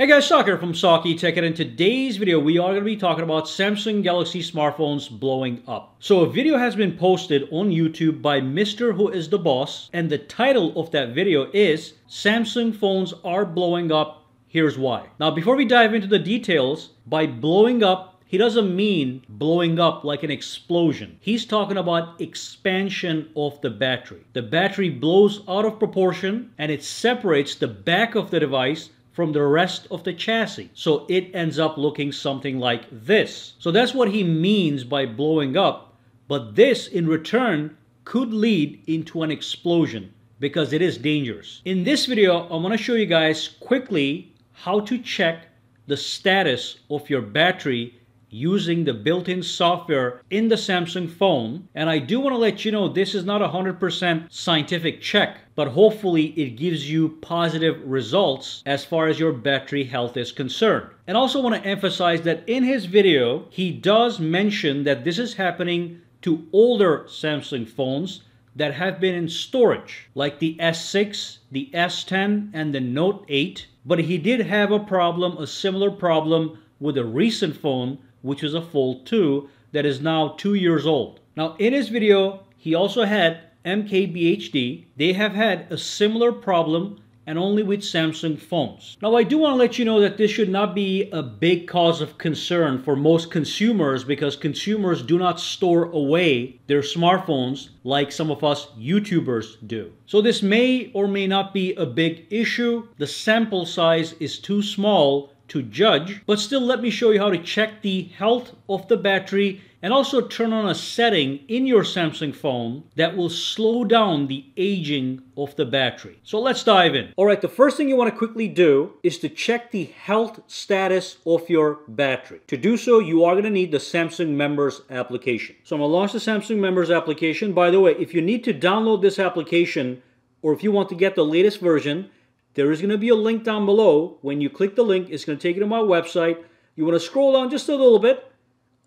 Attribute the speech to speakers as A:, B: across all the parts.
A: Hey guys, Soccer from Saki Tech and in today's video we are going to be talking about Samsung Galaxy smartphones blowing up. So a video has been posted on YouTube by Mr. Who is the Boss and the title of that video is Samsung phones are blowing up, here's why. Now before we dive into the details, by blowing up he doesn't mean blowing up like an explosion. He's talking about expansion of the battery. The battery blows out of proportion and it separates the back of the device from the rest of the chassis. So it ends up looking something like this. So that's what he means by blowing up. But this in return could lead into an explosion because it is dangerous. In this video, I'm to show you guys quickly how to check the status of your battery using the built-in software in the Samsung phone. And I do want to let you know this is not a 100% scientific check, but hopefully it gives you positive results as far as your battery health is concerned. And also want to emphasize that in his video, he does mention that this is happening to older Samsung phones that have been in storage, like the S6, the S10, and the Note 8. But he did have a problem, a similar problem with a recent phone which is a Fold 2 that is now two years old. Now in his video, he also had MKBHD. They have had a similar problem and only with Samsung phones. Now I do want to let you know that this should not be a big cause of concern for most consumers because consumers do not store away their smartphones like some of us YouTubers do. So this may or may not be a big issue. The sample size is too small to judge, but still let me show you how to check the health of the battery and also turn on a setting in your Samsung phone that will slow down the aging of the battery. So let's dive in. All right, the first thing you want to quickly do is to check the health status of your battery. To do so, you are going to need the Samsung Members application. So I'm going to launch the Samsung Members application. By the way, if you need to download this application or if you want to get the latest version, there is going to be a link down below. When you click the link, it's going to take you to my website. You want to scroll down just a little bit.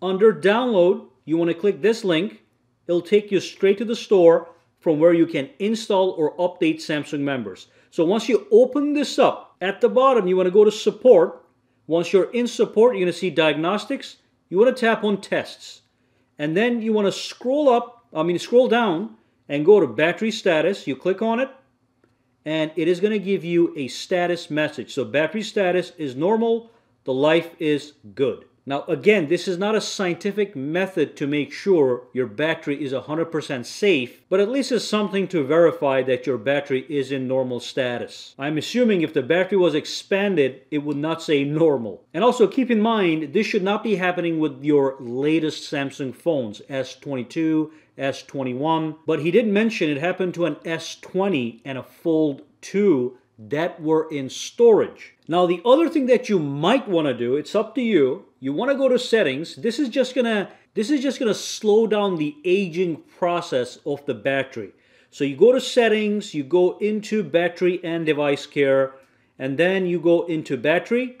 A: Under download, you want to click this link. It'll take you straight to the store from where you can install or update Samsung members. So once you open this up, at the bottom, you want to go to support. Once you're in support, you're going to see diagnostics. You want to tap on tests. And then you want to scroll up, I mean scroll down and go to battery status. You click on it and it is going to give you a status message. So battery status is normal, the life is good. Now again, this is not a scientific method to make sure your battery is 100% safe, but at least it's something to verify that your battery is in normal status. I'm assuming if the battery was expanded, it would not say normal. And also keep in mind, this should not be happening with your latest Samsung phones, S22, S21, but he did mention it happened to an S20 and a Fold 2 that were in storage. Now the other thing that you might want to do, it's up to you. You want to go to settings. This is just going to this is just going to slow down the aging process of the battery. So you go to settings, you go into battery and device care, and then you go into battery,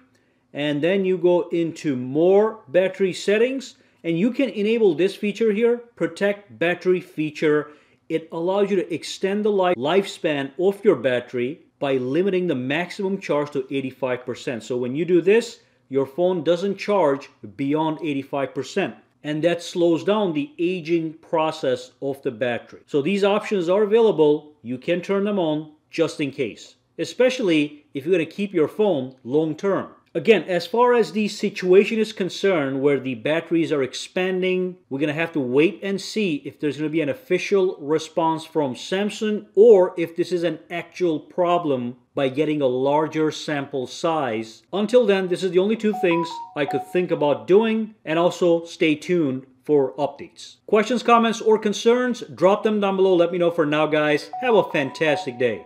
A: and then you go into more battery settings, and you can enable this feature here, protect battery feature. It allows you to extend the life lifespan of your battery by limiting the maximum charge to 85%. So when you do this, your phone doesn't charge beyond 85% and that slows down the aging process of the battery. So these options are available. You can turn them on just in case, especially if you're going to keep your phone long term. Again, as far as the situation is concerned where the batteries are expanding, we're going to have to wait and see if there's going to be an official response from Samsung or if this is an actual problem by getting a larger sample size. Until then, this is the only two things I could think about doing and also stay tuned for updates. Questions, comments, or concerns, drop them down below. Let me know for now, guys. Have a fantastic day.